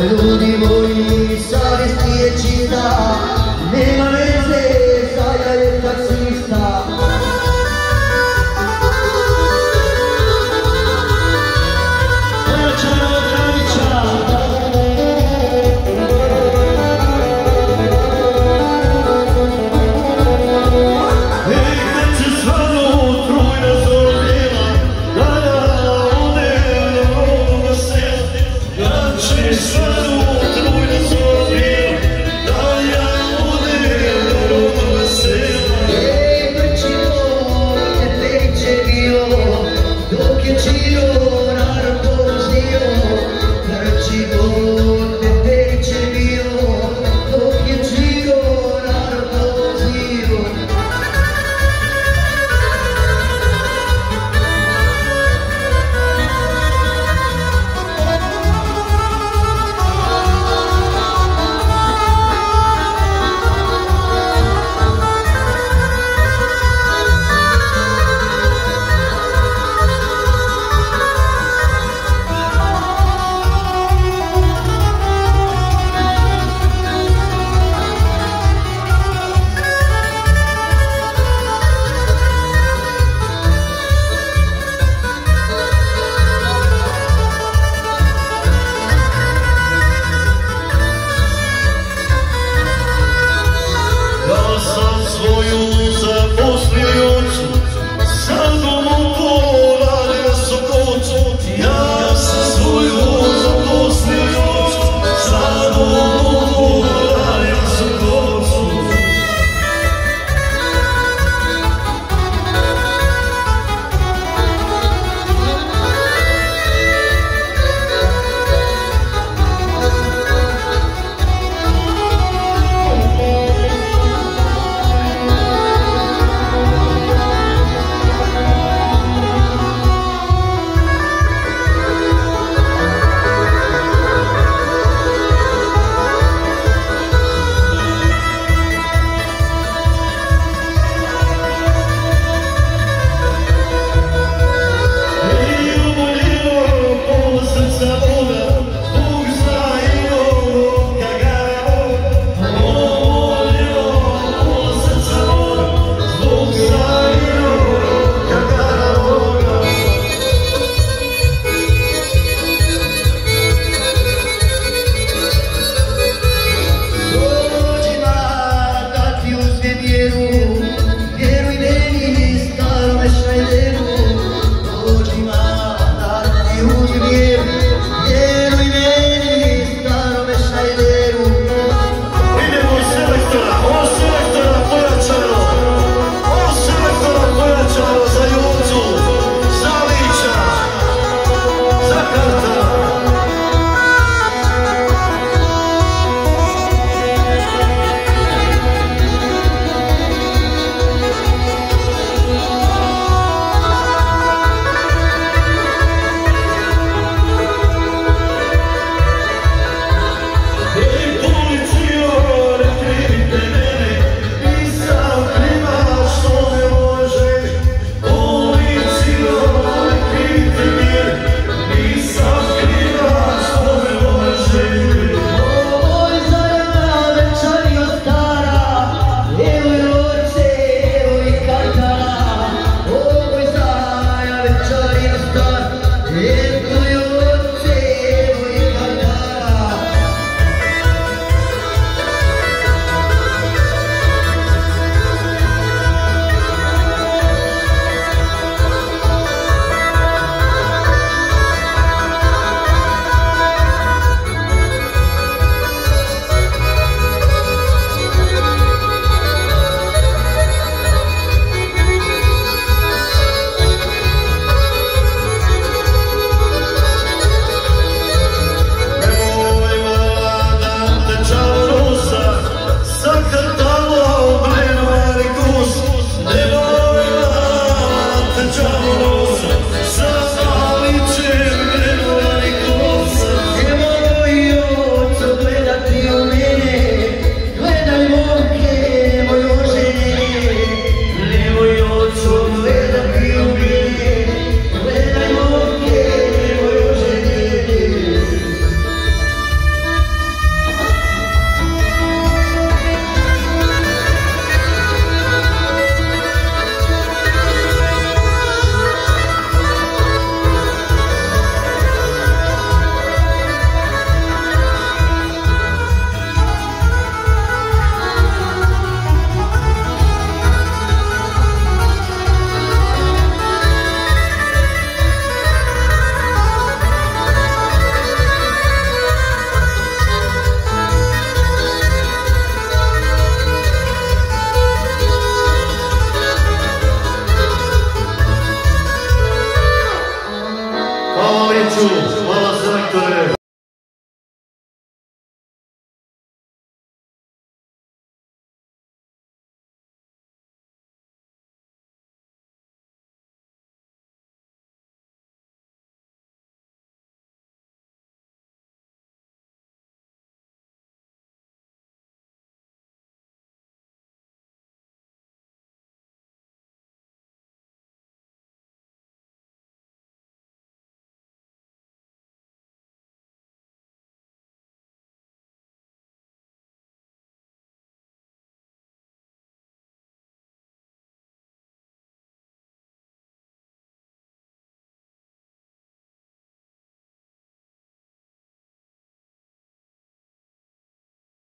el último y